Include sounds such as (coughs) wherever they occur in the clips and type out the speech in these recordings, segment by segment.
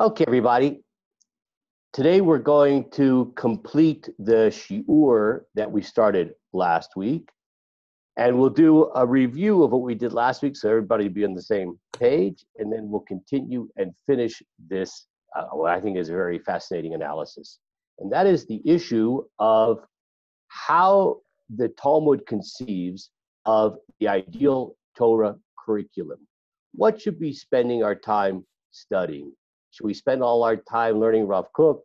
Okay, everybody. Today we're going to complete the shiur that we started last week. And we'll do a review of what we did last week so everybody will be on the same page. And then we'll continue and finish this, uh, what I think is a very fascinating analysis. And that is the issue of how the Talmud conceives of the ideal Torah curriculum. What should we be spending our time studying? Should we spend all our time learning Rav Kook?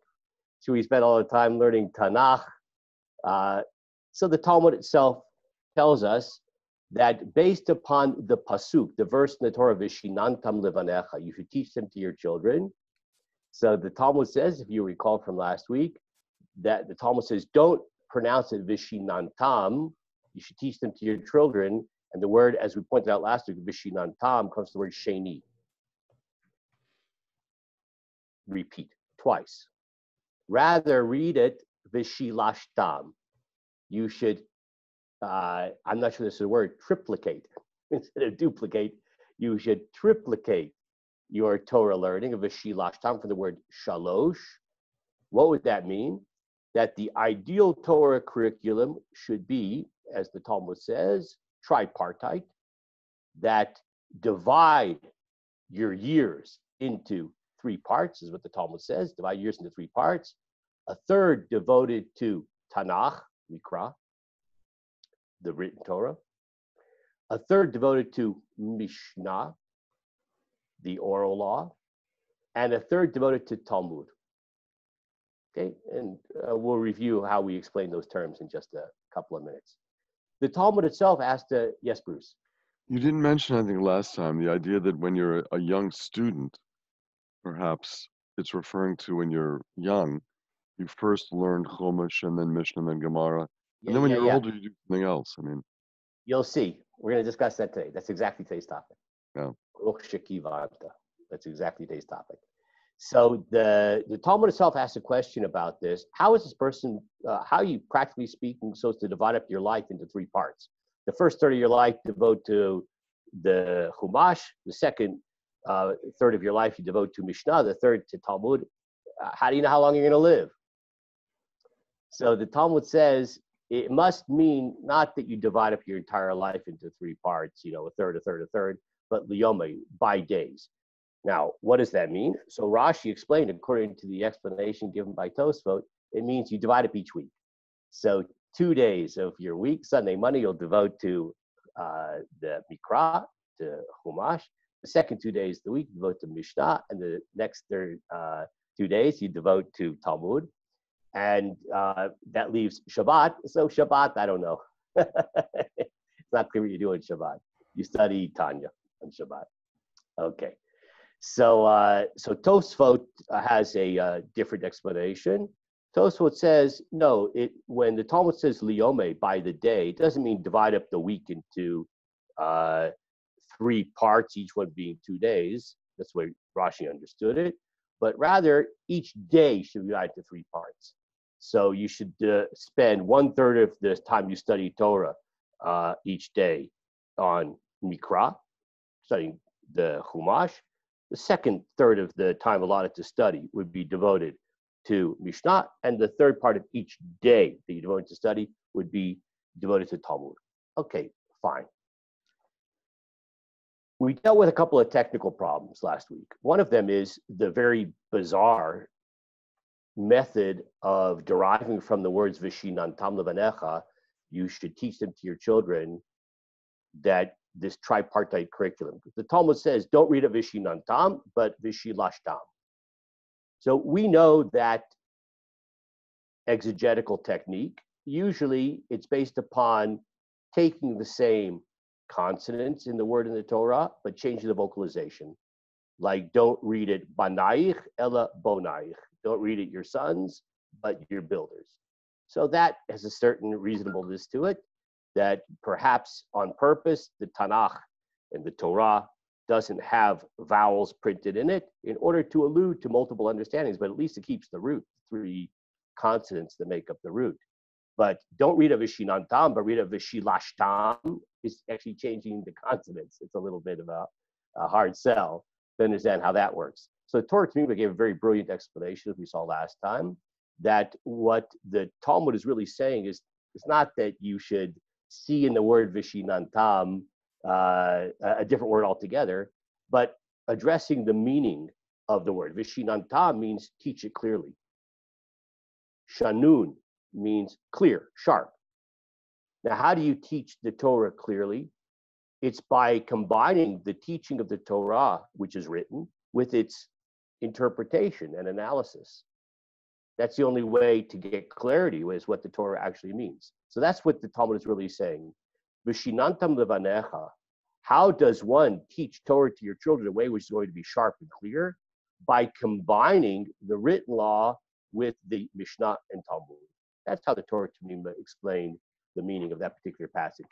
Should we spend all our time learning Tanakh? Uh, so the Talmud itself tells us that based upon the pasuk, the verse in the Torah, "Vishinantam levanecha," you should teach them to your children. So the Talmud says, if you recall from last week, that the Talmud says, don't pronounce it vishinantam. You should teach them to your children. And the word, as we pointed out last week, vishinantam comes from the word sheni. Repeat twice. Rather, read it vishilashtam. You should, uh, I'm not sure this is a word, triplicate. (laughs) Instead of duplicate, you should triplicate your Torah learning of vishilashtam from the word shalosh. What would that mean? that the ideal Torah curriculum should be, as the Talmud says, tripartite, that divide your years into three parts, is what the Talmud says, divide years into three parts. A third devoted to Tanakh, Mikra, the written Torah. A third devoted to Mishnah, the oral law. And a third devoted to Talmud, Okay, and uh, we'll review how we explain those terms in just a couple of minutes. The Talmud itself asked, uh, yes, Bruce. You didn't mention I think, last time. The idea that when you're a young student, perhaps it's referring to when you're young, you first learn Chumash and then Mishnah and then Gemara, and Yeah, then when yeah, you're yeah. older, you do something else. I mean, You'll see. We're going to discuss that today. That's exactly today's topic. Yeah. That's exactly today's topic. So the, the Talmud itself asks a question about this. How is this person, uh, how are you practically speaking supposed to divide up your life into three parts? The first third of your life devote to the Chumash. The second uh, third of your life you devote to Mishnah. The third to Talmud. Uh, how do you know how long you're going to live? So the Talmud says it must mean not that you divide up your entire life into three parts, you know, a third, a third, a third, but liyome, by days. Now, what does that mean? So Rashi explained, according to the explanation given by Tosfot, it means you divide up each week. So two days of your week, Sunday, Monday, you'll devote to uh, the Mikra, to Chumash. The second two days of the week, you devote to Mishnah, and the next third, uh, two days, you devote to Talmud. And uh, that leaves Shabbat. So Shabbat, I don't know. (laughs) it's not clear what you do on Shabbat. You study Tanya on Shabbat. Okay. So, uh, so Tosfot has a uh, different explanation. Tosfot says no. It when the Talmud says liome by the day, it doesn't mean divide up the week into uh, three parts, each one being two days. That's the way Rashi understood it. But rather, each day should be divided into three parts. So you should uh, spend one third of the time you study Torah uh, each day on Mikra, studying the Chumash. The second third of the time allotted to study would be devoted to Mishnah, and the third part of each day that you devoted to study would be devoted to Talmud. Okay, fine. We dealt with a couple of technical problems last week. One of them is the very bizarre method of deriving from the words Vishinantam levanecha, you should teach them to your children that this tripartite curriculum. The Talmud says, don't read it Vishinantam, but Vishilashtam. So we know that exegetical technique, usually it's based upon taking the same consonants in the word in the Torah, but changing the vocalization. Like, don't read it banaich ella bonaich. Don't read it your sons, but your builders. So that has a certain reasonableness to it that perhaps on purpose the Tanakh and the Torah doesn't have vowels printed in it in order to allude to multiple understandings, but at least it keeps the root, three consonants that make up the root. But don't read a Vishinantam, but read a Vishilashtam is actually changing the consonants. It's a little bit of a, a hard sell. to understand how that works. So the Torah Tamima gave a very brilliant explanation, as we saw last time, that what the Talmud is really saying is it's not that you should see in the word vishinantam uh, a different word altogether, but addressing the meaning of the word. Vishinantam means teach it clearly. Shanun means clear, sharp. Now, how do you teach the Torah clearly? It's by combining the teaching of the Torah, which is written, with its interpretation and analysis. That's the only way to get clarity is what the Torah actually means. So that's what the Talmud is really saying. Vishinantam levanecha. How does one teach Torah to your children in a way which is going to be sharp and clear? By combining the written law with the Mishnah and Talmud. That's how the Torah Tamima explained the meaning of that particular passage.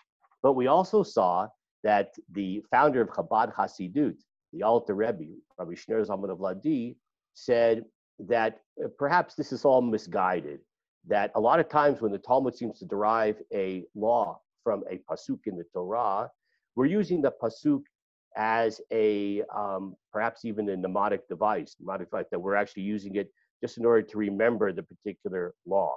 But we also saw that the founder of Chabad Hasidut, the Alter Rebbe, Rabbi Shneur Zalman of Ladi, said that uh, perhaps this is all misguided. That a lot of times when the Talmud seems to derive a law from a pasuk in the Torah, we're using the pasuk as a um, perhaps even a mnemonic device, mnemonic device that we're actually using it just in order to remember the particular law,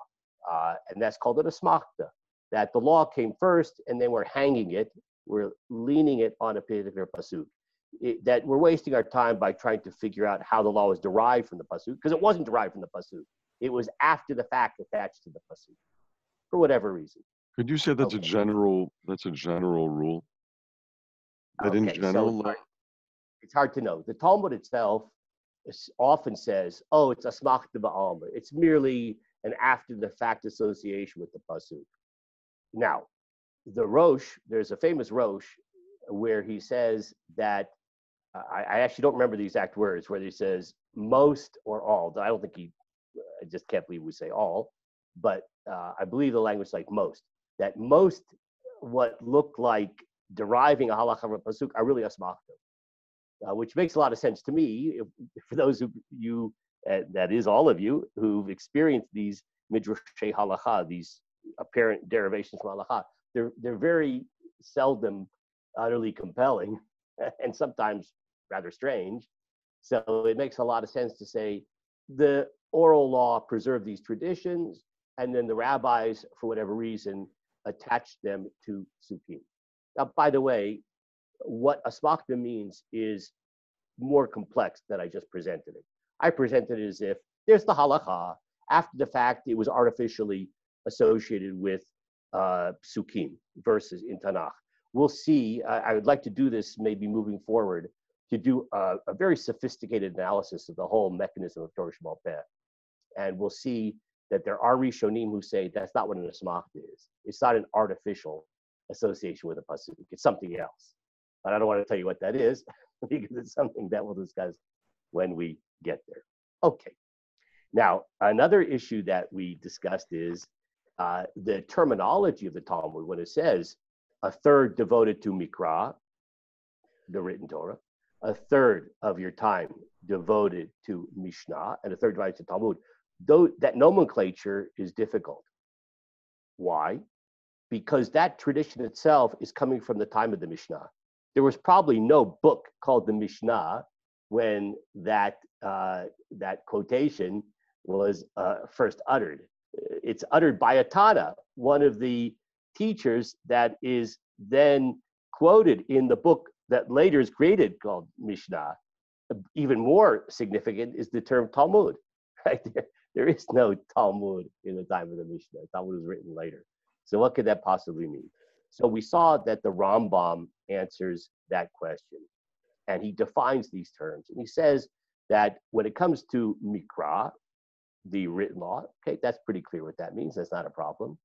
uh, and that's called an asmachta. That the law came first, and then we're hanging it, we're leaning it on a particular pasuk it, that we're wasting our time by trying to figure out how the law was derived from the pasuk because it wasn't derived from the pasuk. It was after the fact attached to the pasuk for whatever reason. Could you say that's okay. a general that's a general rule? That okay, in general, so it's, hard, it's, hard, to know. The Talmud itself often says, "Oh, it's a smach ba'alma." It's merely an after the fact association with the pasuk. Now, the Rosh, there's a famous Rosh where he says that I, I, actually don't remember the exact words where he says most or all. I don't think he, I just can't believe we say all, but uh, I believe the language like most. That most what look like deriving a halacha from a pasuk are really asmachta, uh, which makes a lot of sense to me. If, for those of you, uh, Uh, that is all of you, who've experienced these midrashay halacha, these apparent derivations from halacha, they're they're very seldom utterly compelling (laughs) and sometimes rather strange. So it makes a lot of sense to say the oral law preserved these traditions, and then the rabbis, for whatever reason, attached them to psukim. Now, by the way, what asmachta means is more complex than I just presented it. I presented it as if there's the halacha. After the fact, it was artificially associated with uh, psukim verses in Tanakh we'll see. I, I would like to do this maybe moving forward to do a, a very sophisticated analysis of the whole mechanism of Torah Sheba'al Peh. And we'll see that there are Rishonim who say that's not what an asmachta is. It's not an artificial association with a pasuk. It's something else. But I don't want to tell you what that is (laughs) because it's something that we'll discuss when we get there. Okay. Now, another issue that we discussed is uh, the terminology of the Talmud when it says a third devoted to Mikra, the written Torah, a third of your time devoted to Mishnah, and a third devoted to Talmud. Though that nomenclature is difficult. Why? Because that tradition itself is coming from the time of the Mishnah. There was probably no book called the Mishnah when that uh, that quotation was uh, first uttered. It's uttered by a Tana, one of the teachers that is then quoted in the book that later is created called Mishnah. Even more significant is the term Talmud. (laughs) Right there, there is no Talmud in the time of the Mishnah. Talmud was written later. So what could that possibly mean? So we saw that the Rambam answers that question, and he defines these terms, and he says that when it comes to Mikra, the written law, okay, that's pretty clear what that means. That's not a problem.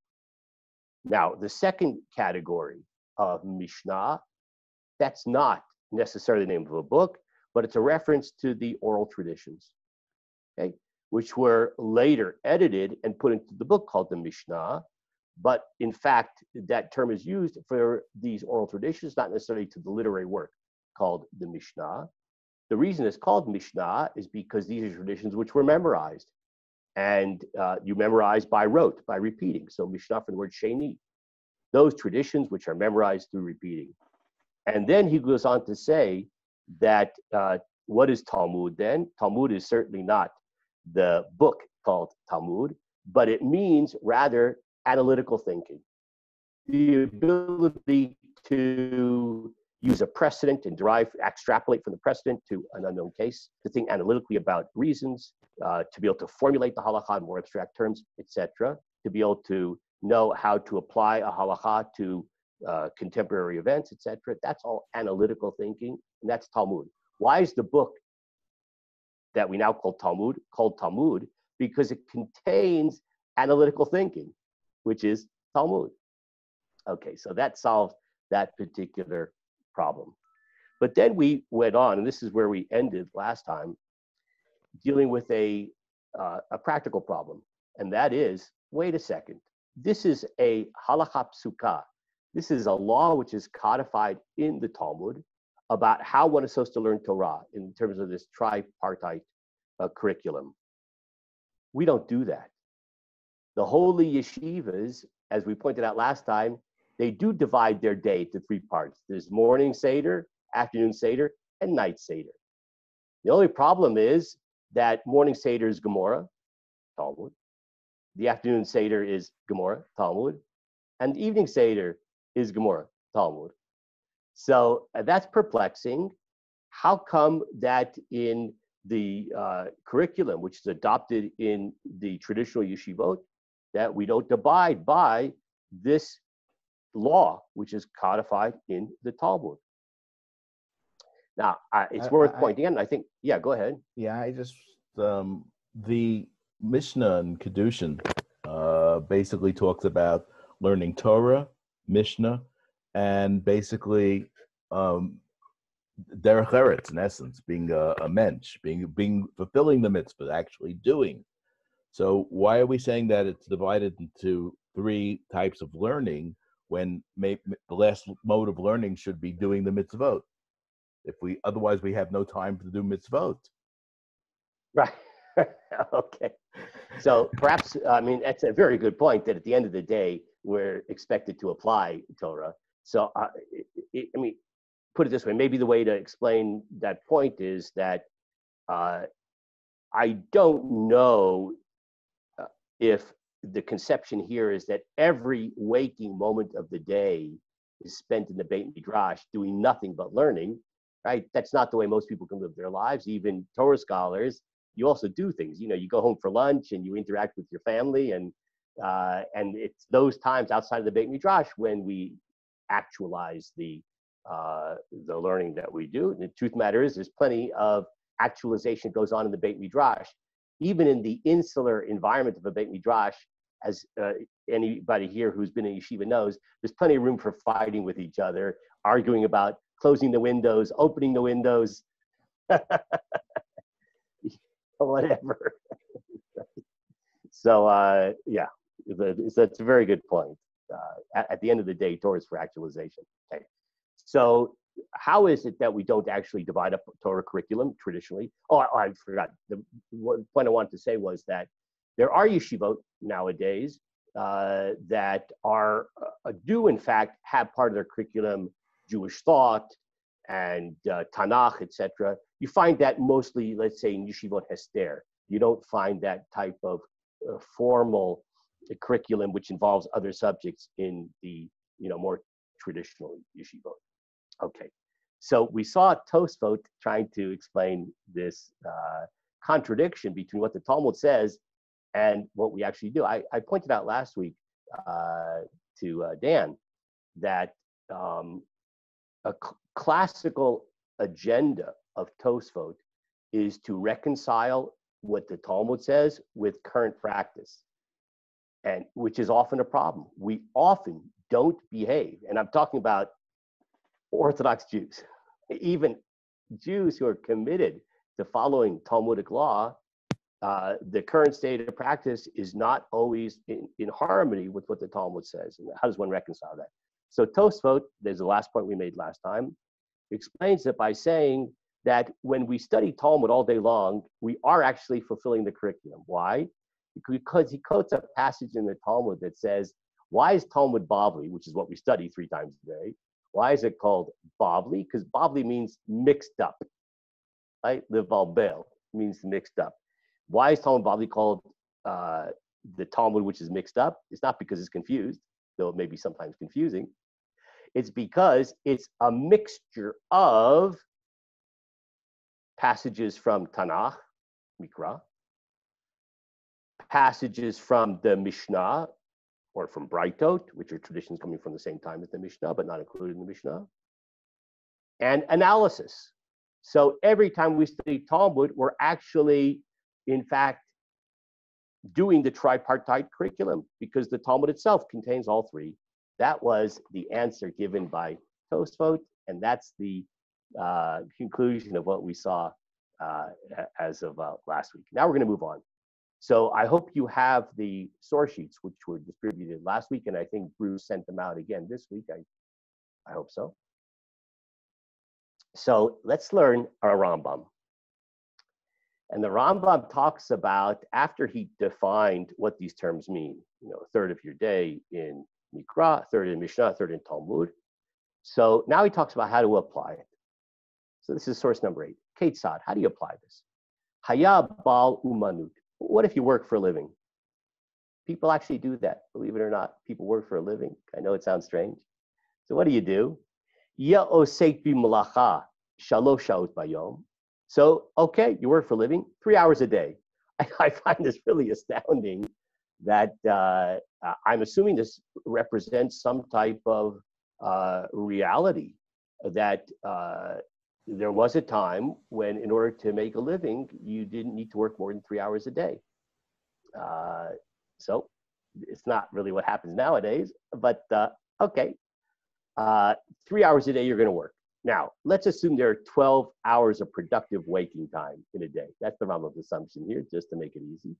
Now, the second category of Mishnah, that's not necessarily the name of a book, but it's a reference to the oral traditions, okay, which were later edited and put into the book called the Mishnah. But in fact, that term is used for these oral traditions, not necessarily to the literary work called the Mishnah. The reason it's called Mishnah is because these are traditions which were memorized and uh, you memorize by rote, by repeating. So Mishnah from the word Sheni, those traditions which are memorized through repeating. And then he goes on to say that uh, what is Talmud then? Talmud is certainly not the book called Talmud, but it means rather analytical thinking. The ability to use a precedent and derive, extrapolate from the precedent to an unknown case, to think analytically about reasons, uh, to be able to formulate the halacha in more abstract terms, etc., to be able to know how to apply a halacha to uh, contemporary events, etc. That's all analytical thinking, and that's Talmud. Why is the book that we now call Talmud called Talmud? Because it contains analytical thinking, which is Talmud. Okay, so that solved that particular problem. But then we went on, and this is where we ended last time, dealing with a, uh, a practical problem. And that is wait a second, this is a halakha psuka. This is a law which is codified in the Talmud about how one is supposed to learn Torah in terms of this tripartite uh, curriculum. We don't do that. The holy yeshivas, as we pointed out last time, they do divide their day to three parts. There's morning Seder, afternoon Seder, and night Seder. The only problem is that morning Seder is Gemara, Talmud. The afternoon Seder is Gemara, Talmud. And the evening Seder is Gemara, Talmud. So uh, that's perplexing. How come that in the uh, curriculum, which is adopted in the traditional yeshivot, that we don't abide by this law, which is codified in the Talmud. Now, uh, it's I, worth I, pointing out. I think, yeah, go ahead. Yeah, I just um, the Mishnah and Kiddushin uh, basically talks about learning Torah, Mishnah, and basically um, derech eretz, in essence, being a, a mensch, being being fulfilling the mitzvah, actually doing. So why are we saying that it's divided into three types of learning when may, the last mode of learning should be doing the mitzvot. If we otherwise we have no time to do mitzvot. Right. (laughs) okay. So perhaps I mean that's a very good point. That at the end of the day we're expected to apply Torah. So uh, it, I mean, put it this way. Maybe the way to explain that point is that uh, I don't know uh, if the conception here is that every waking moment of the day is spent in the Beit Midrash doing nothing but learning, right? That's not the way most people can live their lives. Even Torah scholars, you also do things. You know, you go home for lunch and you interact with your family, and uh, and it's those times outside of the Beit Midrash when we actualize the uh, the learning that we do. And the truth matter is, there's plenty of actualization goes on in the Beit Midrash even in the insular environment of a Beit Midrash, as uh, anybody here who's been in yeshiva knows, there's plenty of room for fighting with each other, arguing about closing the windows, opening the windows, (laughs) whatever. so uh, yeah, that's a very good point. Uh, at, at, the end of the day, Torah is for actualization. Okay. So how is it that we don't actually divide up Torah curriculum traditionally? Oh, I, I forgot. The point I wanted to say was that there are yeshivot nowadays uh, that are uh, do in fact have part of their curriculum Jewish thought and uh, Tanakh, etc. You find that mostly, let's say, in yeshivot Hesder. You don't find that type of uh, formal curriculum which involves other subjects in the you know more traditional yeshivot. Okay, so we saw Tosfot trying to explain this uh, contradiction between what the Talmud says and what we actually do. I, I pointed out last week uh, to uh, Dan that um, a cl- classical agenda of Tosfot is to reconcile what the Talmud says with current practice, and which is often a problem. We often don't behave, and I'm talking about Orthodox Jews, even Jews who are committed to following Talmudic law, uh, the current state of practice is not always in, in harmony with what the Talmud says. And how does one reconcile that? So Tosfot, there's the last point we made last time, explains it by saying that when we study Talmud all day long, we are actually fulfilling the curriculum. Why? Because he quotes a passage in the Talmud that says, why is Talmud Bavli, which is what we study three times a day, why is it called Bavli? Because Bavli means mixed up. right? Levalbel means mixed up. Why is Talmud Bavli called uh, the Talmud which is mixed up? It's not because it's confused, though it may be sometimes confusing. It's because it's a mixture of passages from Tanakh, Mikra, passages from the Mishnah, or from Braitot, which are traditions coming from the same time as the Mishnah, but not included in the Mishnah, and analysis. So every time we study Talmud, we're actually, in fact, doing the tripartite curriculum because the Talmud itself contains all three. That was the answer given by Tosfot, and that's the uh, conclusion of what we saw uh, as of uh, last week. Now we're going to move on. So I hope you have the source sheets, which were distributed last week, and I think Bruce sent them out again this week. I, I hope so. So let's learn our Rambam. And the Rambam talks about, after he defined what these terms mean, you know, a third of your day in Mikra, a third in Mishnah, a third in Talmud. So now he talks about how to apply it. So this is source number eight. Kate Sad, how do you apply this? Hayab bal umanut. What if you work for a living? People actually do that, believe it or not. People work for a living. I know it sounds strange. So what do you do? So, okay, you work for a living, three hours a day. I, (laughs) I find this really astounding that uh, I'm assuming this represents some type of uh, reality that uh, there was a time when, in order to make a living, you didn't need to work more than three hours a day. Uh, so it's not really what happens nowadays, but uh, okay. Uh, three hours a day you're going to work. Now, let's assume there are 12 hours of productive waking time in a day. That's the Rambam's assumption here, just to make it easy.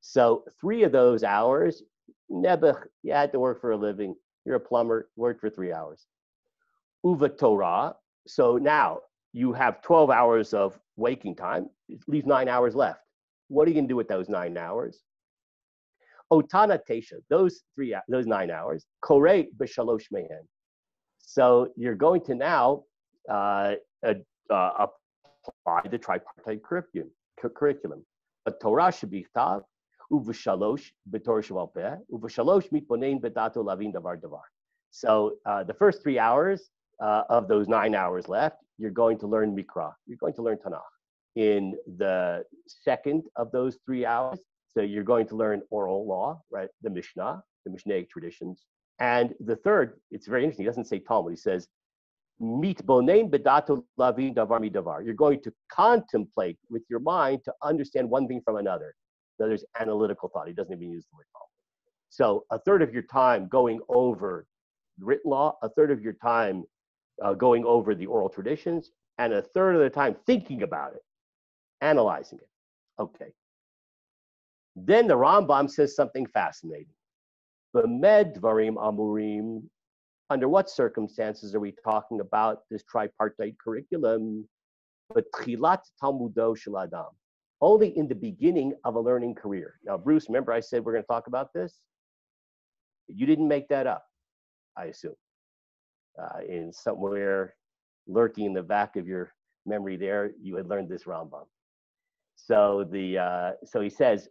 So three of those hours, Nebuch, you had to work for a living. You're a plumber, worked for three hours. Uva Torah, so now you have 12 hours of waking time, leave nine hours left. What are you going to do with those nine hours? Otana Tesha, those three, those nine hours, Kore b'shalosh mehen. So you're going to now uh, uh, apply the tripartite curriculum. curriculum. A Torah should be tav, uv'shalosh b'torah shaval peh, uv'shalosh mitbonein bedato lavin davar davar. So uh, the first three hours uh, of those nine hours left, you're going to learn Mikra. You're going to learn Tanakh. In the second of those three hours, so you're going to learn oral law, right? The Mishnah, the Mishnaic traditions. And the third, it's very interesting. He doesn't say Talmud. He says, mitbonein bedato lavin davar mi davar. You're going to contemplate with your mind to understand one thing from another. So there's analytical thought. He doesn't even use the word Talmud. So a third of your time going over written law, a third of your time uh, going over the oral traditions, and a third of the time thinking about it, analyzing it. Okay. Then the Rambam says something fascinating. B'med dvarim amurim. Under what circumstances are we talking about this tripartite curriculum? But chilat talmudo shaladam. Only in the beginning of a learning career. Now, Bruce, remember I said we're going to talk about this? You didn't make that up, I assume uh, in somewhere lurking in the back of your memory there, you had learned this Rambam. So the uh, so he says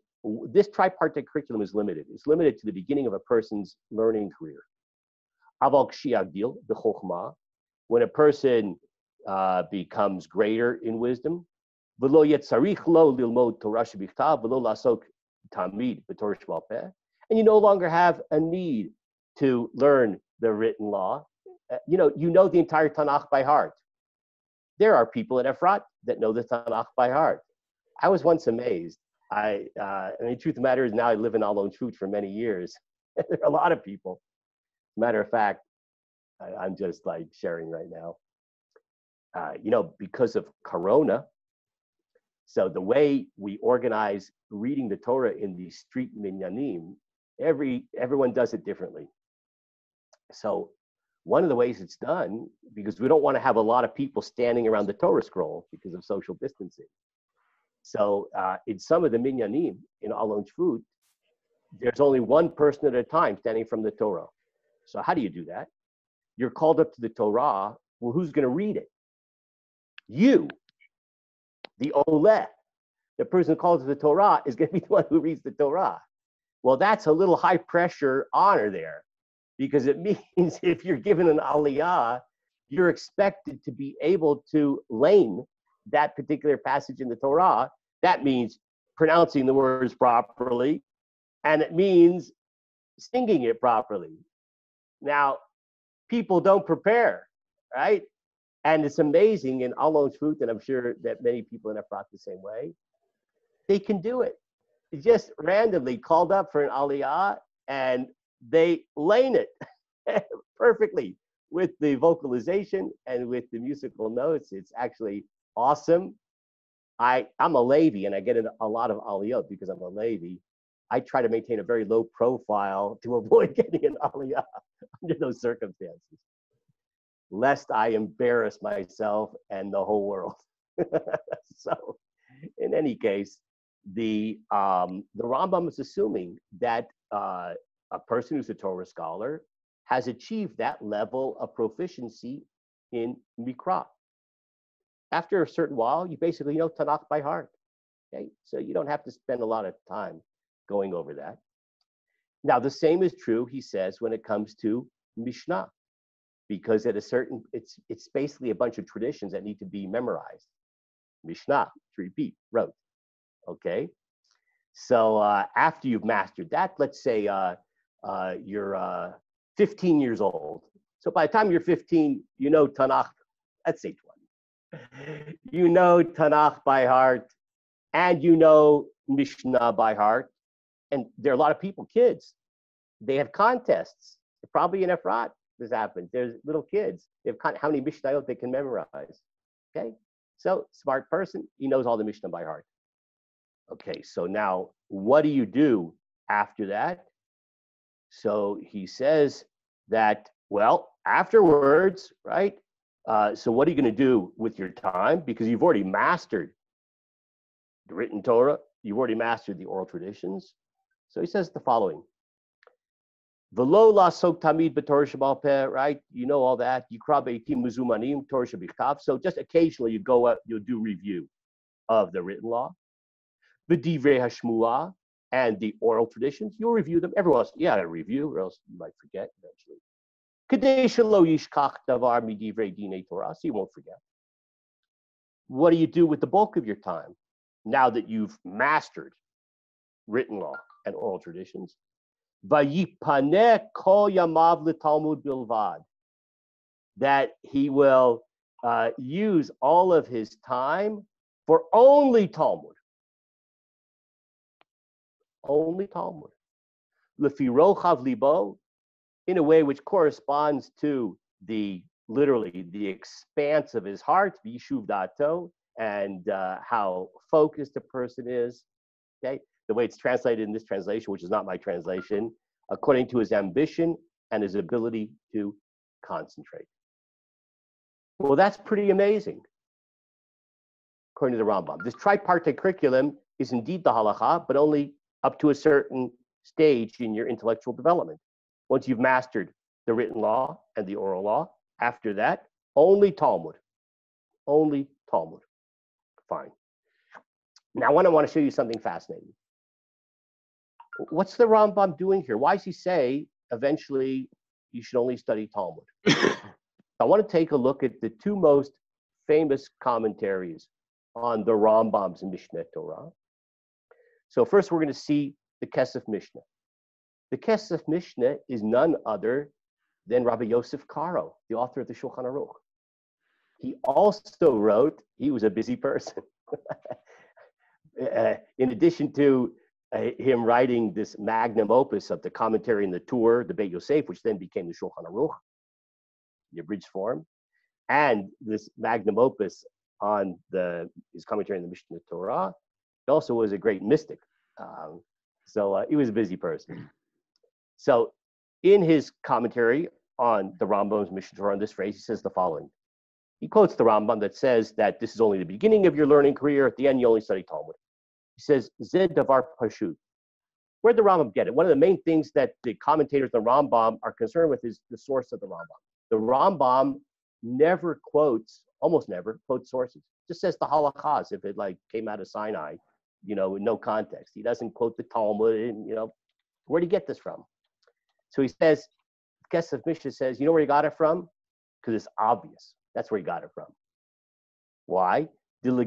this tripartite curriculum is limited. It's limited to the beginning of a person's learning career. When a person uh, becomes greater in wisdom, and you no longer have a need to learn the written law uh, you know, you know the entire Tanakh by heart. There are people at Efrat that know the Tanakh by heart. I was once amazed. I, uh, I mean, the truth of the matter is now I live in Alon Shvut for many years. (laughs) there are a lot of people. Matter of fact, I, am just like sharing right now. Uh, you know, because of Corona, so the way we organize reading the Torah in the street minyanim, every everyone does it differently. So one of the ways it's done, because we don't want to have a lot of people standing around the Torah scroll because of social distancing. So uh, in some of the minyanim in Alon Shvut, there's only one person at a time standing from the Torah. So how do you do that? You're called up to the Torah. Well, who's going to read it? You. the Oleh, the person called to the Torah, is going to be the (laughs) one who reads the Torah. Well, that's a little high pressure honor there because it (laughs) means if you're given an aliyah, you're expected to be able to lane that particular passage in the Torah. That means pronouncing the words properly, and it means singing it properly. Now, people don't prepare, right? And it's amazing in Alon Shvut, and I'm sure that many people in Efrat the same way, they can do it. Just randomly called up for an aliyah, and they lane it (laughs) perfectly with the vocalization and with the musical notes. It's actually awesome. I, I'm a Levi and I get a lot of aliyot because I'm a Levi. I try to maintain a very low profile to (laughs) avoid getting an aliyah under those circumstances, lest I embarrass myself and the whole world. (laughs) so, in any case, the um, the Rambam is assuming that uh, a person who's a Torah scholar has achieved that level of proficiency in Mikra. After a certain while, you basically know Tanakh by heart. Okay, so you don't have to spend a lot of time going over that. Now, the same is true, he says, when it comes to Mishnah, because at a certain, it's it's basically a bunch of traditions that need to be memorized. Mishnah, to repeat, wrote. Okay, so uh, after you've mastered that, let's say uh, uh, you're uh, 15 years old. So by the time you're 15, you know Tanakh. Let's say 20. You know Tanakh by heart, and you know Mishnah by heart. And there are a lot of people, kids. They have contests. Probably in Efrat, this happens. There's little kids. They have con- how many Mishnayot they can memorize. Okay, so smart person, he knows all the Mishnah by heart. Okay, so now what do you do after that? So he says that, well, afterwards, right? Uh, so what are you going to do with your time? Because you've already mastered the written Torah, you've already mastered the oral traditions. So he says the following. Velo la sok tamid b'torah peh, right? You know all that. Yikra be'itim muzumanim Torah shabichav. So just occasionally you go up, you'll do review of the written law. The divrei hashmuah, and the oral traditions, you'll review them. Everyone else, yeah, a review, or else you might forget eventually. So you won't forget. What do you do with the bulk of your time now that you've mastered written law and oral traditions? That he will uh, use all of his time for only Talmud only Talmud. Lefirochav libo, in a way which corresponds to the literally the expanse of his heart, vishuv dato, and uh, how focused a person is. Okay, the way it's translated in this translation, which is not my translation, according to his ambition and his ability to concentrate. Well, that's pretty amazing, according to the Rambam. This tripartite curriculum is indeed the halacha, but only up to a certain stage in your intellectual development. Once you've mastered the written law and the oral law, after that, only Talmud. Only Talmud. Fine. Now, I want to show you something fascinating. What's the Rambam doing here? Why does he say eventually you should only study Talmud? (coughs) I want to take a look at the two most famous commentaries on the Rambam's Mishneh Torah. So first we're going to see the Kesef Mishnah. The Kesef Mishnah is none other than Rabbi Yosef Karo, the author of the Shulchan Aruch. He also wrote, he was a busy person. (laughs) uh, in addition to uh, him writing this magnum opus of the commentary and the Tur, the Beit Yosef, which then became the Shulchan Aruch, the abridged form, and this magnum opus on the his commentary on the Mishnah Torah, he also was a great mystic. Um, so uh, he was a busy person. So in his commentary on the Rambam's Mishnah Torah on this phrase, he says the following. He quotes the Rambam that says that this is only the beginning of your learning career. At the end, you only study Talmud. He says, Zed davar pashut. Where'd the Rambam get it? One of the main things that the commentators the Rambam are concerned with is the source of the Rambam. The Rambam never quotes, almost never quotes sources. just says the halachas if it like came out of Sinai, you know, in no context. He doesn't quote the Talmud, and you know, where would he get this from? So he says, Kesef Mishnah says, you know where he got it from? Because it's obvious. That's where he got it from. Why? Because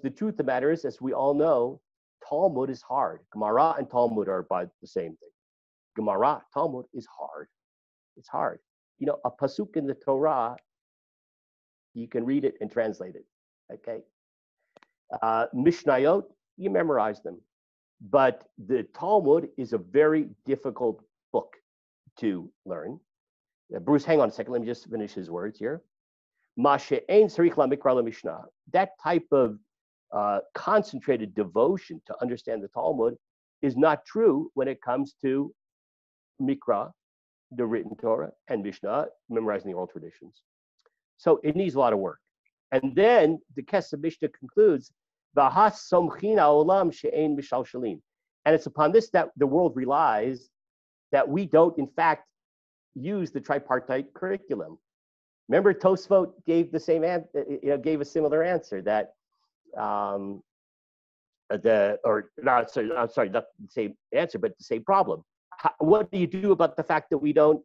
the truth of the matter is, as we all know, Talmud is hard. Gemara and Talmud are about the same thing. Gemara, Talmud is hard. It's hard. You know, a pasuk in the Torah, you can read it and translate it. Okay. Uh, Mishnayot, you memorize them. But the Talmud is a very difficult book to learn. Uh, Bruce, hang on a second. Let me just finish his words here. That type of uh, concentrated devotion to understand the Talmud is not true when it comes to Mikra, the written Torah, and Mishnah, memorizing the oral traditions. So it needs a lot of work. And then the Kesef Mishnah concludes, olam she'ein mishalshalim. And it's upon this that the world relies that we don't, in fact, use the tripartite curriculum. Remember, Tosfot gave the same answer, you know, gave a similar answer that um, the or not sorry, I'm sorry, not the same answer, but the same problem. How, what do you do about the fact that we don't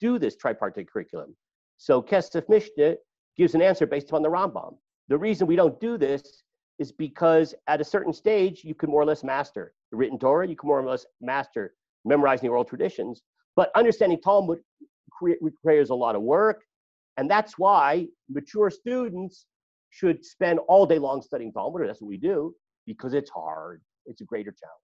do this tripartite curriculum? So Kesef Mishnah gives an answer based upon the Rambam. The reason we don't do this is because at a certain stage you can more or less master the written Torah, you can more or less master memorizing the oral traditions, but understanding Talmud requires a lot of work, and that's why mature students should spend all day long studying Talmud, or that's what we do, because it's hard. It's a greater challenge.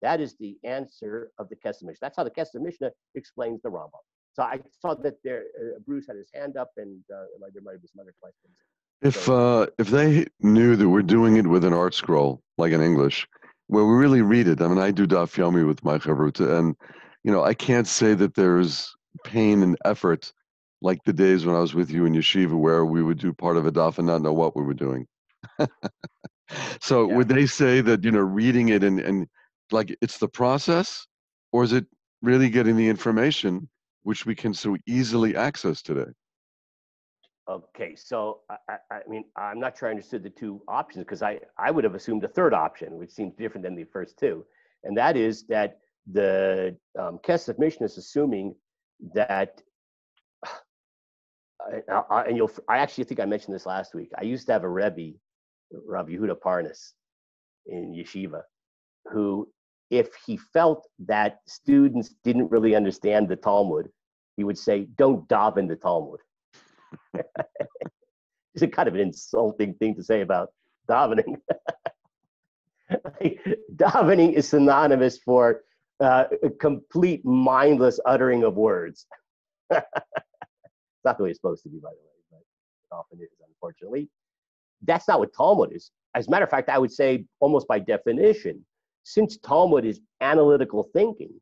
That is the answer of the Kesef Mishnah. That's how the Kesef Mishnah explains the Rambam. So I saw that there, uh, Bruce had his hand up, and uh, there might be some other questions. If uh, if they knew that we're doing it with an ArtScroll, like in English, where we really read it. I mean, I do Daf Yomi with my chavruta, and you know, I can't say that there's pain and effort like the days when I was with you in yeshiva, where we would do part of a daf and not know what we were doing. (laughs) so yeah. would they say that you know reading it and and like it's the process, or is it really getting the information which we can so easily access today? Okay, so I, I, mean, I'm not sure I understood the two options because I, I would have assumed a third option, which seems different than the first two, and that is that the um, Kesef Mishnah is assuming that (sighs) I, I, and you'll, I actually think I mentioned this last week. I used to have a Rebbe, Rav Yehuda Parnes, in yeshiva, who, if he felt that students didn't really understand the Talmud, he would say, "Don't daven the Talmud." (laughs) it's a kind of an insulting thing to say about davening. (laughs) davening is synonymous for uh, a complete mindless uttering of words. (laughs) It's not the way it's supposed to be, by the way, but it often is, unfortunately. That's not what Talmud is. As a matter of fact, I would say almost by definition, since Talmud is analytical thinking,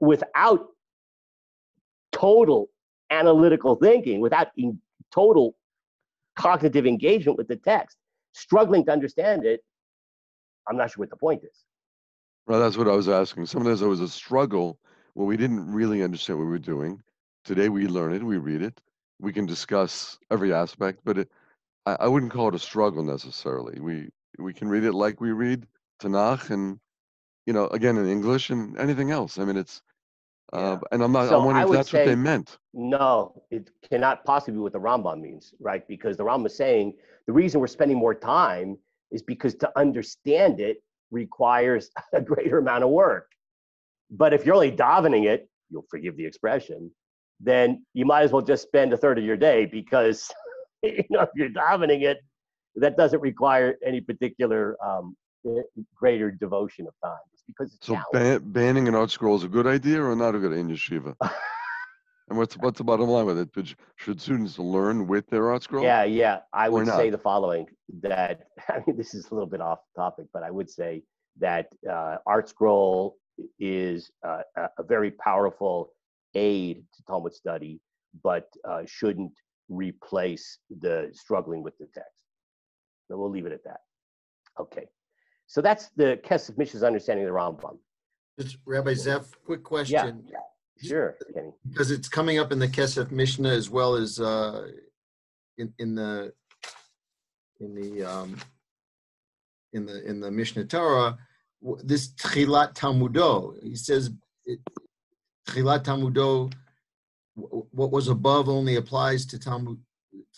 without total analytical thinking, without total cognitive engagement with the text, struggling to understand it, I'm not sure what the point is. Well, that's what I was asking. Sometimes there was a struggle where we didn't really understand what we were doing. Today we learn it, we read it, we can discuss every aspect, but it, I, I wouldn't call it a struggle necessarily. We we can read it like we read Tanakh and you know again in English and anything else. I mean it's uh, and I'm not. So I'm wondering if that's say, what they meant. No, it cannot possibly be what the Rambam means, right? Because the Rambam is saying the reason we're spending more time is because to understand it requires (laughs) a greater amount of work. But if you're only davening it, you'll forgive the expression, then you might as well just spend a third of your day because (laughs) you know if you're davening it, that doesn't require any particular um, greater devotion of time. It's because it's so ban- banning an ArtScroll is a good idea or not a good in yeshiva. (laughs) and what's what's the bottom line with it? Should students learn with their ArtScroll? Yeah, yeah. I would say the following: that (laughs) I mean, this is a little bit off topic, but I would say that uh, ArtScroll is uh, a very powerful aid to Talmud study, but uh, shouldn't replace the struggling with the text. So we'll leave it at that. Okay. So that's the Kesef Mishnah's understanding of the Rambam. Just Rabbi Zeff, quick question. Yeah, sure, Kenny. Because it's coming up in the Kesef Mishnah as well as uh, in, in the, in the, um, in the, in the Mishnah Torah, this Tchilat Talmudo, he says, it- Tchilat Talmudo, w- w- what was above only applies to Talmud,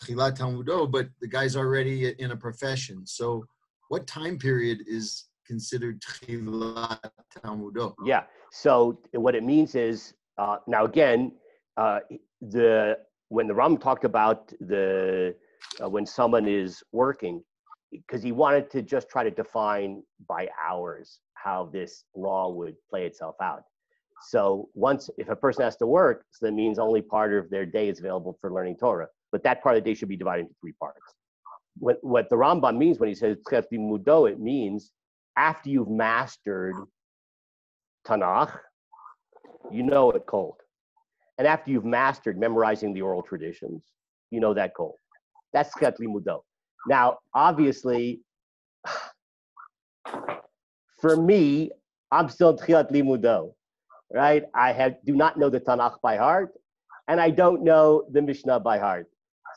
Tchilat Talmudo, but the guy's already in a profession. So what time period is considered Tchilat Talmudo? Yeah. So what it means is uh, now again, uh, the when the Ram talked about the uh, when someone is working, because he wanted to just try to define by hours how this law would play itself out. So once if a person has to work, so that means only part of their day is available for learning Torah, but that part of the day should be divided into three parts. What what the Rambam means when he says "Tchilat mudo, it means after you've mastered Tanakh, you know it cold. And after you've mastered memorizing the oral traditions, you know that cold. That's Limudo. Now, obviously, for me, I'm still Tchilat Limudo, right? I have do not know the Tanakh by heart, and I don't know the Mishnah by heart.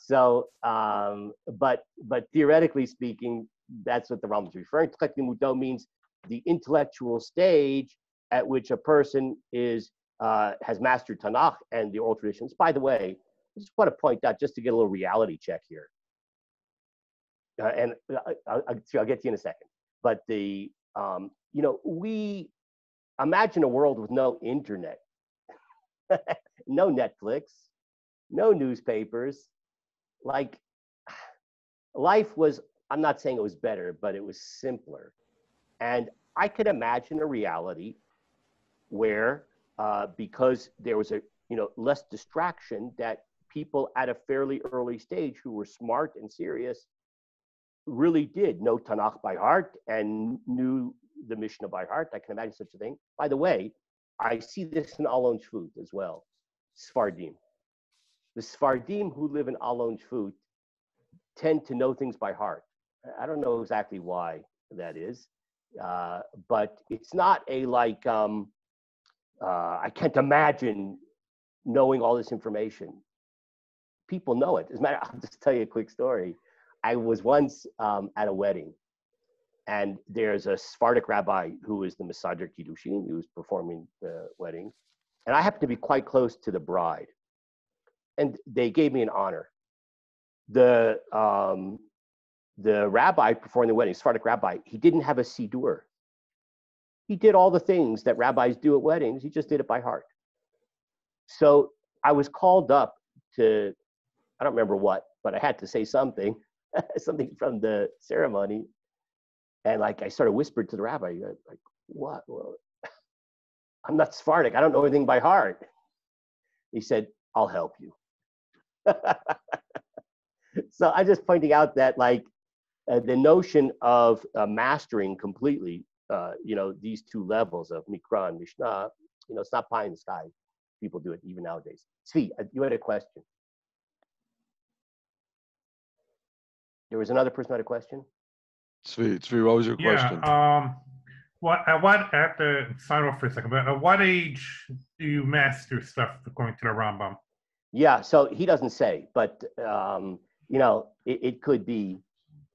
So, um, but but theoretically speaking, that's what the Rambam is referring to. Limudo means the intellectual stage at which a person is uh, has mastered Tanakh and the oral traditions. By the way, I just want to point out, just to get a little reality check here, uh, and I, I'll, I'll get to you in a second. But the um, you know we imagine a world with no internet, (laughs) no Netflix, no newspapers. Like (sighs) life was. I'm not saying it was better, but it was simpler. And I could imagine a reality where, uh, because there was a you know less distraction, that people at a fairly early stage who were smart and serious really did know Tanakh by heart and knew the Mishnah by heart. I can imagine such a thing. By the way, I see this in Alon Shvut as well, Sfardim. The Sfardim who live in Alon Shvut tend to know things by heart. I don't know exactly why that is, uh, but it's not a like, um, uh, I can't imagine knowing all this information. People know it. As a matter, (laughs) I'll just tell you a quick story. I was once um, at a wedding, and there's a Sephardic rabbi who is the Masadir Kiddushin, who's performing the wedding, and I happen to be quite close to the bride, and they gave me an honor. The um, the rabbi performing the wedding, Sephardic rabbi, he didn't have a siddur. He did all the things that rabbis do at weddings. He just did it by heart. So I was called up to, I don't remember what, but I had to say something, (laughs) something from the ceremony. And like I sort of whispered to the rabbi, like, what? Well, (laughs) I'm not Sephardic. I don't know anything by heart. He said, I'll help you. (laughs) so I'm just pointing out that like uh, the notion of uh, mastering completely, uh, you know, these two levels of Mikra and Mishnah, you know, it's not pie in the sky. People do it even nowadays. Tzvi, uh, you had a question. There was another person who had a question. Tzvi, Tzvi, what was your question? Yeah, um, what, at what, at the, sign off for a second, but at what age do you master stuff according to the Rambam? Yeah, so he doesn't say, but um, you know, it, it could be.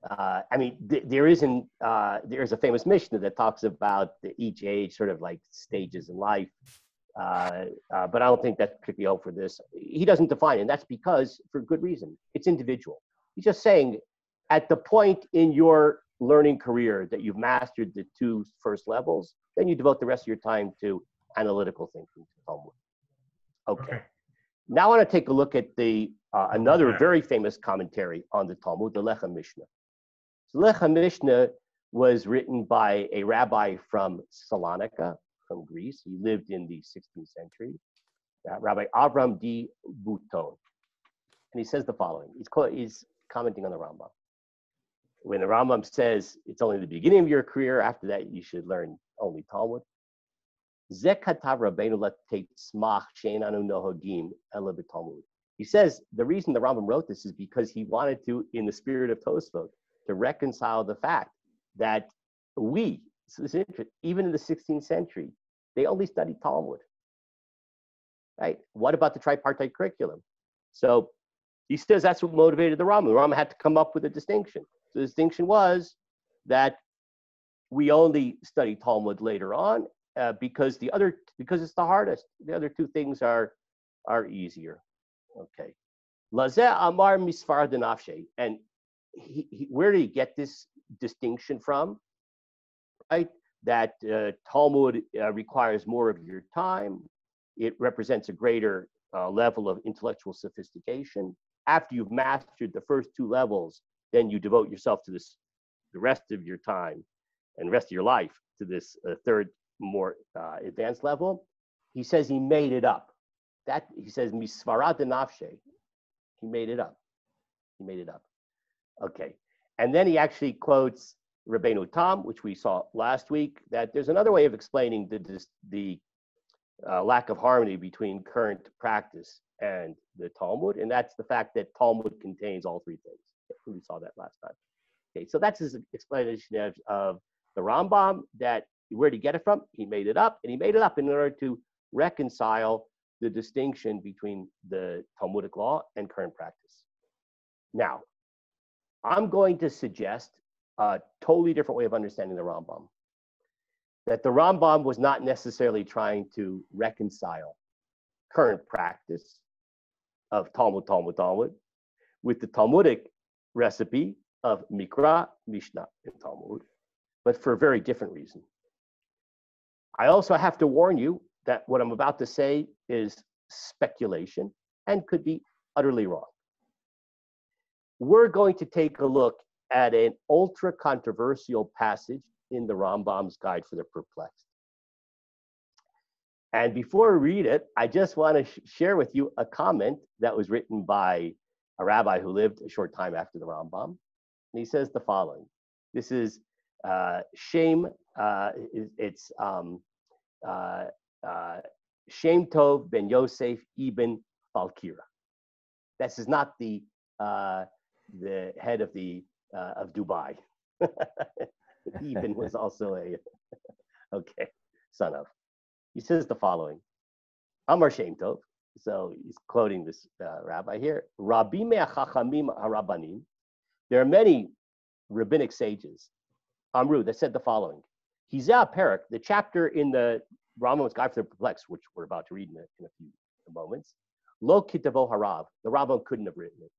Uh, I mean, th- there isn't. Uh, there's a famous Mishnah that talks about the, each age, sort of like stages in life. Uh, uh, but I don't think that's particularly helpful for this. He doesn't define it, and that's because, for good reason, it's individual. He's just saying, at the point in your learning career that you've mastered the two first levels, then you devote the rest of your time to analytical thinking. Okay. Okay, Now I want to take a look at the uh, another very famous commentary on the Talmud, the Lechem Mishnah. So Lechem Mishnah was written by a rabbi from Salonika, from Greece. He lived in the 16th century, uh, Rabbi Avram de Boton. And he says the following. He's, co- he's commenting on the Rambam. When the Rambam says it's only the beginning of your career, after that you should learn only Talmud. He says the reason the Rambam wrote this is because he wanted to, in the spirit of Tosfot, to reconcile the fact that we, so even in the 16th century, they only studied Talmud. Right? What about the tripartite curriculum? So He says that's what motivated the Rambam. The Rambam had to come up with a distinction. The distinction was that we only study Talmud later on uh, because the other because it's the hardest. The other two things are are easier. Okay. Lazeh Amar Misfar Denafshe. And he, he, where did he get this distinction from? Right? That uh, Talmud uh, requires more of your time. It represents a greater uh, level of intellectual sophistication. After you've mastered the first two levels, then you devote yourself to this the rest of your time and rest of your life to this uh, third, more uh, advanced level. He says he made it up. That he says misvarat nafshe. He made it up. He made it up. Okay, and then he actually quotes Rabbeinu Tam, which we saw last week. That there's another way of explaining the the uh, lack of harmony between current practice and the Talmud, and that's the fact that Talmud contains all three things. We saw that last time. Okay, so that's his explanation of, of the Rambam. That where did he get it from? He made it up, and he made it up in order to reconcile the distinction between the Talmudic law and current practice. Now, I'm going to suggest a totally different way of understanding the Rambam. That the Rambam was not necessarily trying to reconcile current practice of Talmud, Talmud, Talmud with the Talmudic recipe of Mikra, Mishnah, and Talmud, but for a very different reason. I also have to warn you that what I'm about to say is speculation and could be utterly wrong. We're going to take a look at an ultra controversial passage in the Rambam's Guide for the Perplexed. And before I read it, I just want to sh- share with you a comment that was written by a rabbi who lived a short time after the Rambam. And he says the following This is uh, shame, uh, it's um, uh, uh, Shem Tov ben Yosef ibn Falaquera. This is not the uh, the head of the uh, of Dubai. (laughs) Ibn was (laughs) also a (laughs) okay son of. He says the following: Amar Shem Tov. So he's quoting this uh, rabbi here. Rabbi me'achachamim harabanim. There are many rabbinic sages, Amru, that said the following. Hizah Perak, the chapter in the Rambam's Guide for the Perplexed, which we're about to read in a, in a few moments. Lo kitavo harav. The Rambam couldn't have written it.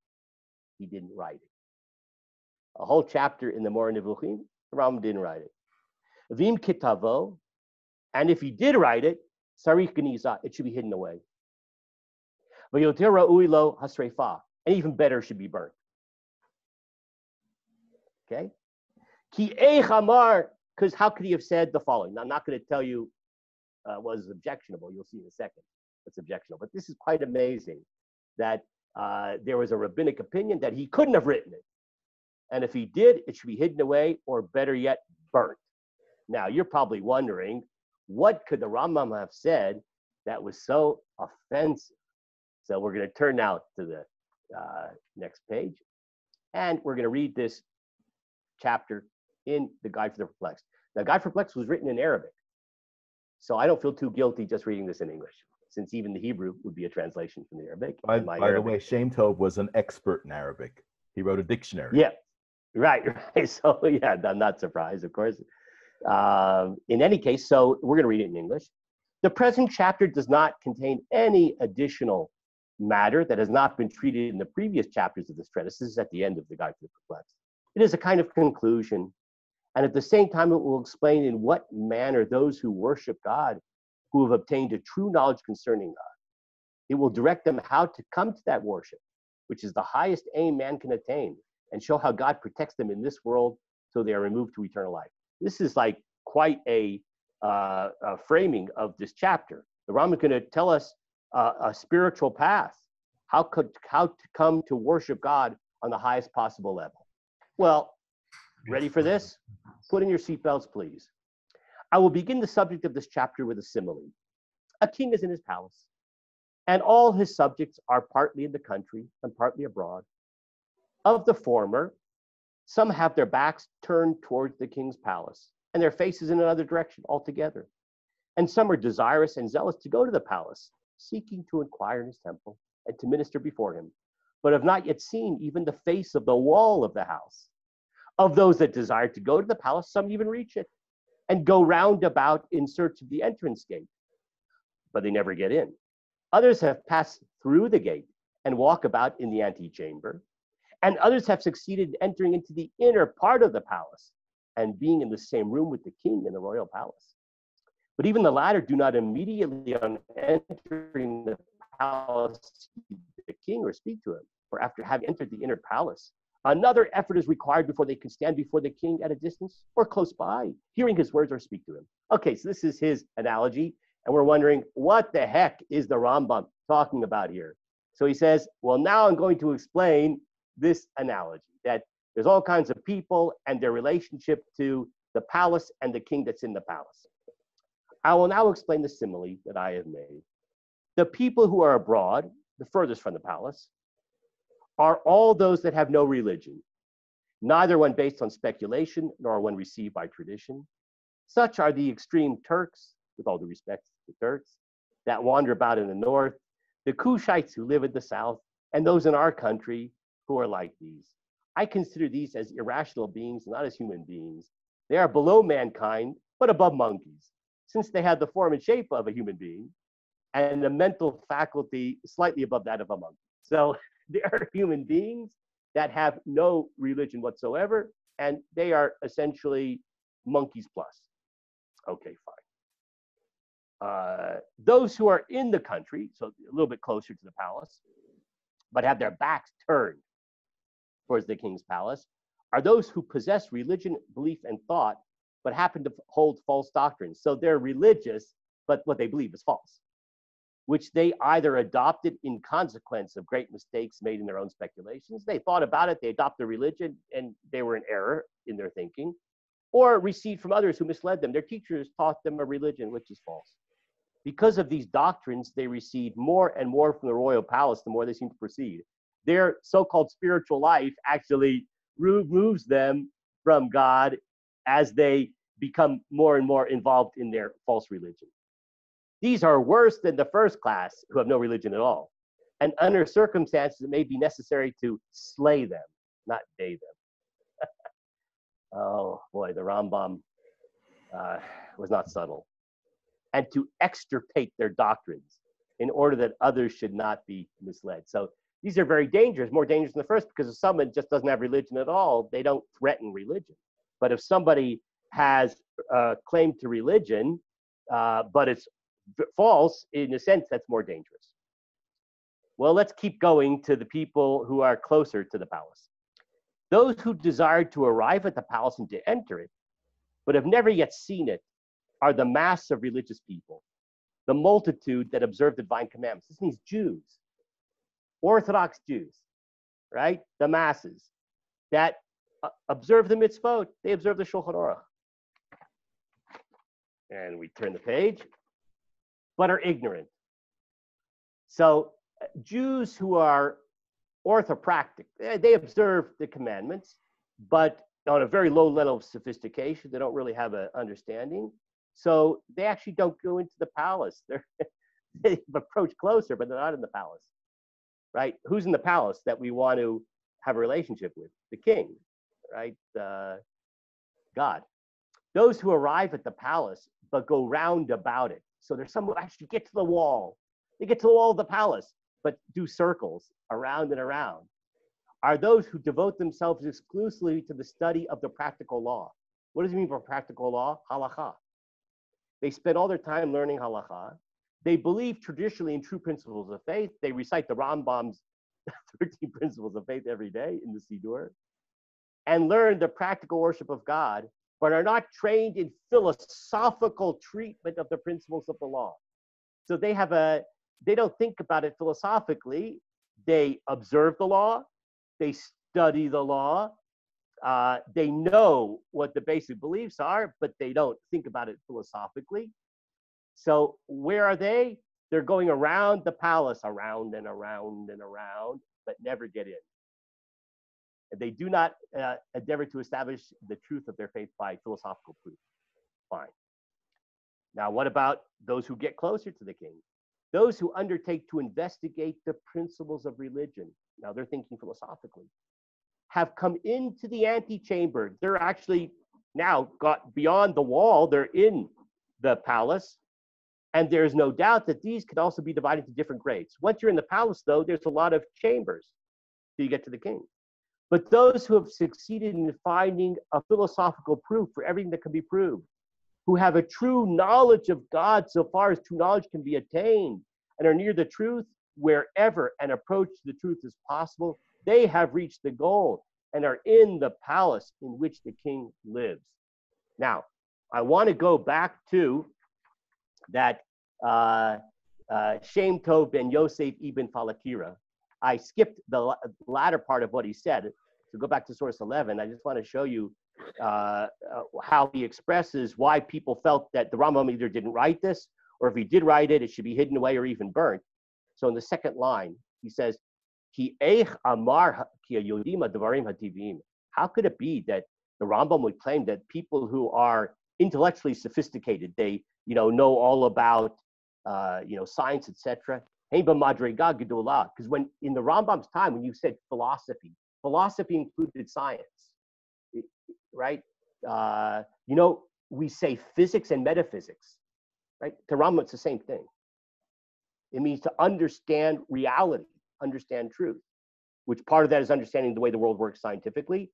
He didn't write it. A whole chapter in the Moreh Nevuchim, the Rambam didn't write it. Vim kitavo, and if he did write it, sarich geniza, it should be hidden away. Vayotera uilo hasrefa, and even better, should be burnt. Okay? Ki amar, because how could he have said the following? Now, I'm not going to tell you uh, was objectionable. You'll see in a second it's objectionable. But this is quite amazing that uh, there was a rabbinic opinion that he couldn't have written it. And if he did, it should be hidden away or better yet, burnt. Now, you're probably wondering, what could the Rambam have said that was so offensive? So we're going to turn now to the uh, next page. And we're going to read this chapter in the Guide for the Perplexed. The Guide for Perplexed was written in Arabic. So I don't feel too guilty just reading this in English, since even the Hebrew would be a translation from the Arabic. By, by Arabic. the way, Shem Tov was an expert in Arabic. He wrote a dictionary. Yeah, right, (laughs) right. So yeah, I'm not surprised, of course. Um, in any case, so we're going to read it in English. The present chapter does not contain any additional matter that has not been treated in the previous chapters of this treatise. This is at the end of the Guide to the Perplexed. It is a kind of conclusion and at the same time, it will explain in what manner those who worship God, who have obtained a true knowledge concerning God, it will direct them how to come to that worship, which is the highest aim man can attain, and show how God protects them in this world so they are removed to eternal life. This is like quite a, uh, a framing of this chapter. The Rambam is going to tell us uh, a spiritual path, how could how to come to worship God on the highest possible level. Well, Ready for this? Put in your seatbelts, please. I will begin the subject of this chapter with a simile. A king is in his palace, and all his subjects are partly in the country and partly abroad. Of the former, some have their backs turned towards the king's palace, and their faces in another direction altogether. And some are desirous and zealous to go to the palace, seeking to inquire in his temple and to minister before him. but have not yet seen even the face of the wall of the house. Of those that desire to go to the palace, some even reach it and go round about in search of the entrance gate, but they never get in. Others have passed through the gate and walk about in the antechamber, and others have succeeded in entering into the inner part of the palace and being in the same room with the king in the royal palace. But even the latter do not immediately on entering the palace see the king or speak to him, for after having entered the inner palace, another effort is required before they can stand before the king at a distance or close by, hearing his words or speak to him. Okay, so this is his analogy, and we're wondering what the heck is the Rambam talking about here? So he says, well, now I'm going to explain this analogy that there's all kinds of people and their relationship to the palace and the king that's in the palace. I will now explain the simile that I have made. The people who are abroad, the furthest from the palace, are all those that have no religion, neither one based on speculation nor one received by tradition. Such are the extreme Turks, with all due respect to the Turks, that wander about in the north, the Cushites who live in the south, and those in our country who are like these. I consider these as irrational beings, not as human beings. They are below mankind, but above monkeys, since they have the form and shape of a human being and the mental faculty slightly above that of a monkey. So (laughs) they are human beings that have no religion whatsoever, and they are essentially monkeys plus. Okay, fine. Uh, those who are in the country, so a little bit closer to the palace, but have their backs turned towards the king's palace, are those who possess religion, belief, and thought, but happen to hold false doctrines. So they're religious, but what they believe is false which they either adopted in consequence of great mistakes made in their own speculations. They thought about it, they adopted a religion, and they were in error in their thinking, or received from others who misled them. Their teachers taught them a religion which is false. Because of these doctrines, they received more and more from the royal palace the more they seem to proceed. Their so called spiritual life actually removes them from God as they become more and more involved in their false religion. These are worse than the first class who have no religion at all. And under circumstances, it may be necessary to slay them, not day them. (laughs) oh boy, the Rambam uh, was not subtle. And to extirpate their doctrines in order that others should not be misled. So these are very dangerous, more dangerous than the first, because if someone just doesn't have religion at all, they don't threaten religion. But if somebody has uh, claim to religion, uh, but it's false, in a sense, that's more dangerous. Well, let's keep going to the people who are closer to the palace. Those who desire to arrive at the palace and to enter it, but have never yet seen it, are the mass of religious people, the multitude that observe the divine commandments. This means Jews, Orthodox Jews, right? The masses that uh, observe the mitzvot, they observe the Shulchan Aruch. And we turn the page but are ignorant. So Jews who are orthopractic, they observe the commandments, but on a very low level of sophistication, they don't really have an understanding. So they actually don't go into the palace. (laughs) They're, they've approached closer, but they're not in the palace, right? Who's in the palace that we want to have a relationship with? The king, right? Uh, God. Those who arrive at the palace but go round about it. So there's some who actually get to the wall. They get to the wall of the palace, but do circles around and around. Are those who devote themselves exclusively to the study of the practical law. What does it mean by practical law? Halacha. They spend all their time learning halacha. They believe traditionally in true principles of faith. They recite the Rambam's (laughs) 13 principles of faith every day in the Siddur and learn the practical worship of God but are not trained in philosophical treatment of the principles of the law. So they have a, they don't think about it philosophically. They observe the law, they study the law, uh, they know what the basic beliefs are, but they don't think about it philosophically. So where are they? They're going around the palace, around and around and around, but never get in. They do not uh, endeavor to establish the truth of their faith by philosophical proof. Fine. Now, what about those who get closer to the king? Those who undertake to investigate the principles of religion now they're thinking philosophically, have come into the antechamber. They're actually now got beyond the wall, they're in the palace. And there's no doubt that these can also be divided into different grades. Once you're in the palace, though, there's a lot of chambers till you get to the king. But those who have succeeded in finding a philosophical proof for everything that can be proved, who have a true knowledge of God so far as true knowledge can be attained, and are near the truth wherever an approach to the truth is possible, they have reached the goal and are in the palace in which the king lives. Now, I want to go back to that uh, uh, Shem Tov ben Yosef ibn Falaquera. I skipped the latter part of what he said. To go back to source 11. I just want to show you uh, uh, how he expresses why people felt that the Rambam either didn't write this, or if he did write it, it should be hidden away or even burnt. So in the second line, he says, Ki amar hadavarim hativim. How could it be that the Rambam would claim that people who are intellectually sophisticated, they you know know all about uh, you know science, etc. Because when in the Rambam's time, when you said philosophy, philosophy included science, right? Uh, you know, we say physics and metaphysics, right? To Rambam, it's the same thing. It means to understand reality, understand truth, which part of that is understanding the way the world works scientifically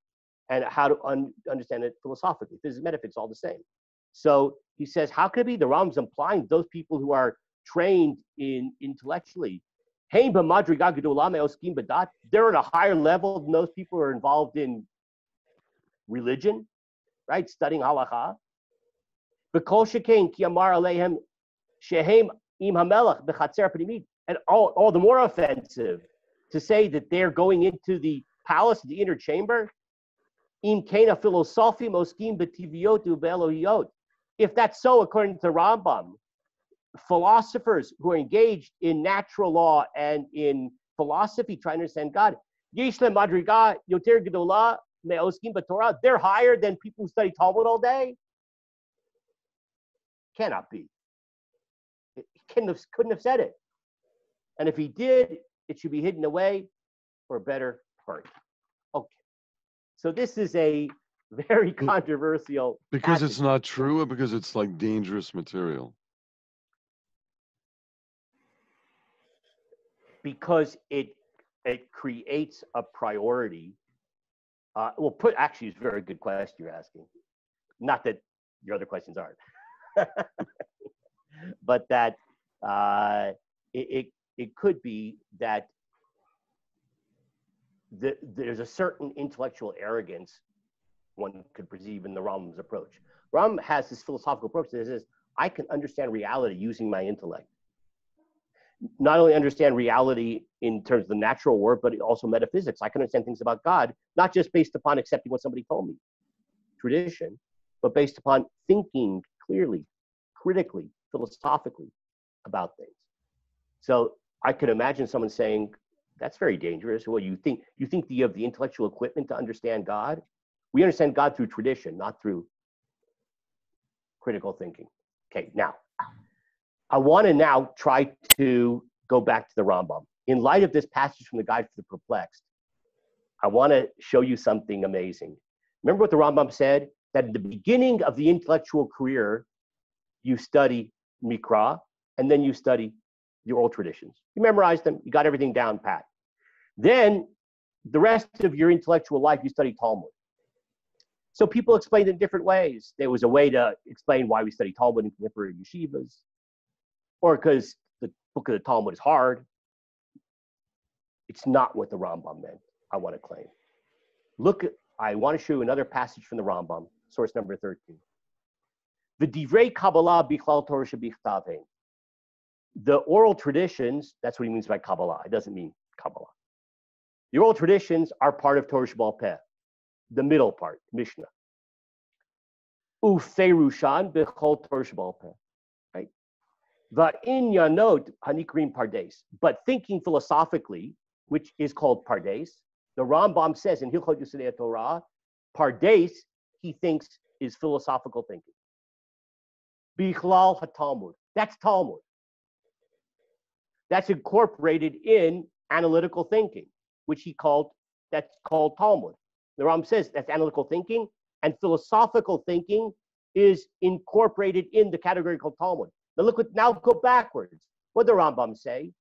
and how to un- understand it philosophically. Physics, metaphysics, all the same. So he says, how could it be the Rambam's implying those people who are trained in intellectually, they're at a higher level than those people who are involved in religion, right? Studying halacha. And all, all the more offensive to say that they're going into the palace, the inner chamber. If that's so, according to Rambam, philosophers who are engaged in natural law and in philosophy, trying to understand God, they're higher than people who study Talmud all day? Cannot be. He couldn't have, couldn't have said it. And if he did, it should be hidden away or better part. Okay. So this is a very (laughs) controversial. Because it's not true or because it's like dangerous material? Because it it creates a priority. Uh, well, put actually, it's a very good question you're asking. Not that your other questions aren't, (laughs) but that uh, it, it it could be that the, there's a certain intellectual arrogance one could perceive in the Rambam's approach. Ram has this philosophical approach that says, I can understand reality using my intellect not only understand reality in terms of the natural world, but also metaphysics. I can understand things about God, not just based upon accepting what somebody told me, tradition, but based upon thinking clearly, critically, philosophically about things. So I could imagine someone saying, that's very dangerous. Well, you think you think you have the intellectual equipment to understand God? We understand God through tradition, not through critical thinking. Okay, now I want to now try to go back to the Rambam. In light of this passage from the Guide for the Perplexed, I want to show you something amazing. Remember what the Rambam said? That at the beginning of the intellectual career, you study Mikra, and then you study your old traditions. You memorize them, you got everything down pat. Then the rest of your intellectual life, you study Talmud. So people explained it in different ways. There was a way to explain why we study Talmud in contemporary yeshivas or because the book of the Talmud is hard. It's not what the Rambam meant, I want to claim. Look, I want to show you another passage from the Rambam, source number 13. The Divrei Kabbalah Bichlal Torah. The oral traditions, that's what he means by Kabbalah. It doesn't mean Kabbalah. The oral traditions are part of Torah Shabbal Peh, the middle part, Mishnah. Uferushan Bechol Torah Shabbal Peh. Va'inyanot hanikrim pardes. But thinking philosophically, which is called pardes, the Rambam says in Hilchot Yesodei Torah, pardes he thinks is philosophical thinking. Bichlal haTalmud. That's Talmud. That's incorporated in analytical thinking. which he called that's called Talmud. The Ram says that's analytical thinking, and philosophical thinking is incorporated in the category called Talmud. Now look what now go backwards. What did the Rambam say?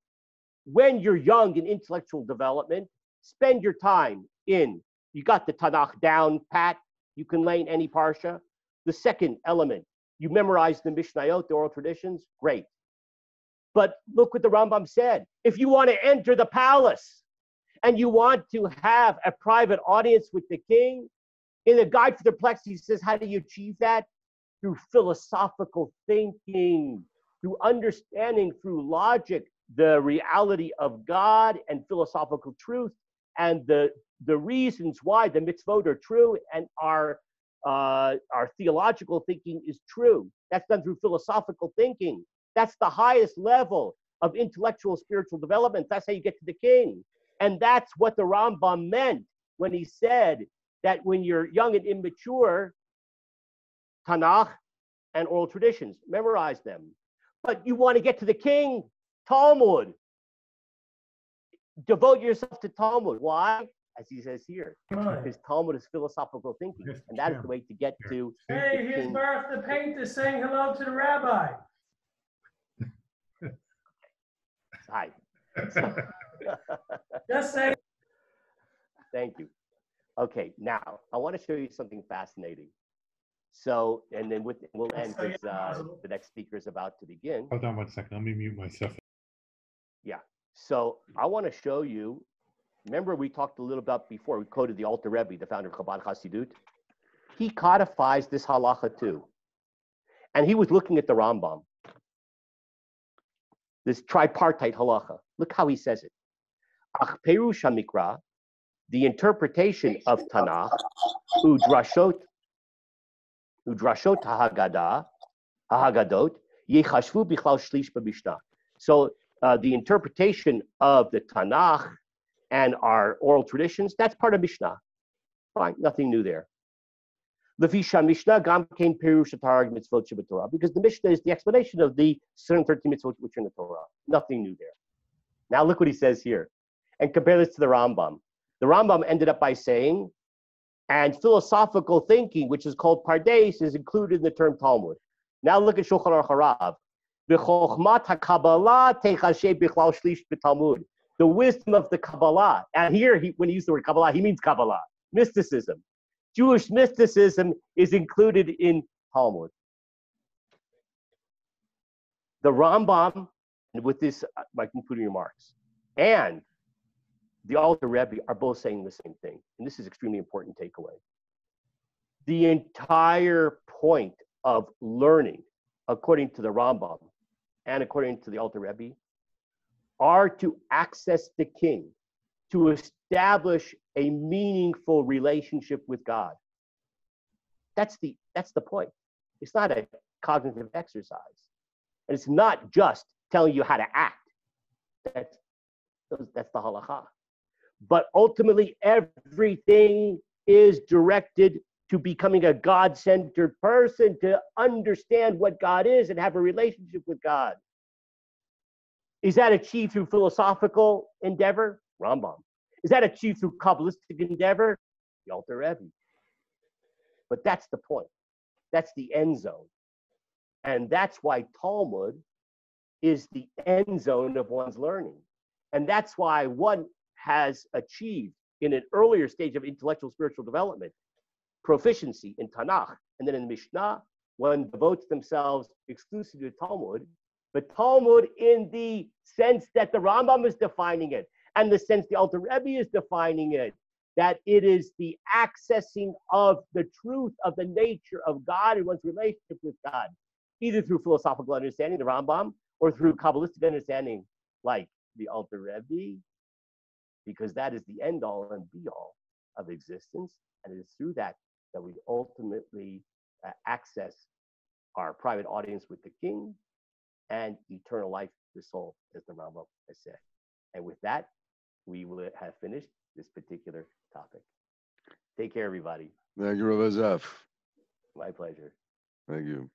When you're young in intellectual development, spend your time in you got the Tanakh down pat. You can lay in any parsha. The second element, you memorize the Mishnayot, the oral traditions. Great. But look what the Rambam said. If you want to enter the palace and you want to have a private audience with the king, in the Guide for the Perplexed, he says, how do you achieve that? Through philosophical thinking, through understanding, through logic, the reality of God and philosophical truth and the, the reasons why the mitzvot are true and our, uh, our theological thinking is true. That's done through philosophical thinking. That's the highest level of intellectual spiritual development. That's how you get to the king. And that's what the Rambam meant when he said that when you're young and immature, Tanakh and oral traditions, memorize them. But you want to get to the king, Talmud. Devote yourself to Talmud. Why? As he says here, because Talmud is philosophical thinking, and that is the way to get Yeah. to. Hey, the here's king. Bertha Painter saying hello to the rabbi. (laughs) Hi. (laughs) Just say Thank you. Okay, now I want to show you something fascinating. So, and then with, we'll end because uh, the next speaker is about to begin. Hold on one second. Let me mute myself. Yeah. So I want to show you. Remember, we talked a little about before. We quoted the Alter Rebbe, the founder of Chabad Hasidut. He codifies this halacha too, and he was looking at the Rambam, this tripartite halacha. Look how he says it. Ach perush hamikra, the interpretation of Tanakh, udrashot, udrashot yechashvu bichlal shlish. So uh, the interpretation of the Tanakh and our oral traditions, that's part of Mishnah. Fine, nothing new there. Levisha Mishnah mitzvot because the Mishnah is the explanation of the 713 mitzvot which are in the Torah. Nothing new there. Now look what he says here, and compare this to the Rambam. The Rambam ended up by saying, and philosophical thinking, which is called pardes, is included in the term Talmud. Now look at Shulchan Aruch Harav. The wisdom of the Kabbalah. And here, he, when he used the word Kabbalah, he means Kabbalah, mysticism. Jewish mysticism is included in Talmud. The Rambam, with this, uh, my concluding remarks, and the Alter Rebbe are both saying the same thing. And this is extremely important takeaway. The entire point of learning, according to the Rambam and according to the Alter Rebbe, are to access the king, to establish a meaningful relationship with God. That's the, that's the point. It's not a cognitive exercise. And it's not just telling you how to act. That's, that's the halakha. But ultimately, everything is directed to becoming a God centered person, to understand what God is and have a relationship with God. Is that achieved through philosophical endeavor? Rambam. Is that achieved through Kabbalistic endeavor? Alter Rebbe. But that's the point. That's the end zone. And that's why Talmud is the end zone of one's learning. And that's why one has achieved in an earlier stage of intellectual spiritual development proficiency in Tanakh. And then in Mishnah, one devotes themselves exclusively to Talmud, but Talmud in the sense that the Rambam is defining it, and the sense the Alter Rebbe is defining it, that it is the accessing of the truth of the nature of God and one's relationship with God, either through philosophical understanding, the Rambam, or through Kabbalistic understanding, like the Alter Rebbe, because that is the end all and be all of existence. And it is through that that we ultimately uh, access our private audience with the king and eternal life, the soul, as the Rambam has said. And with that, we will have finished this particular topic. Take care, everybody. Thank you, Rabbi Zeff. My pleasure. Thank you.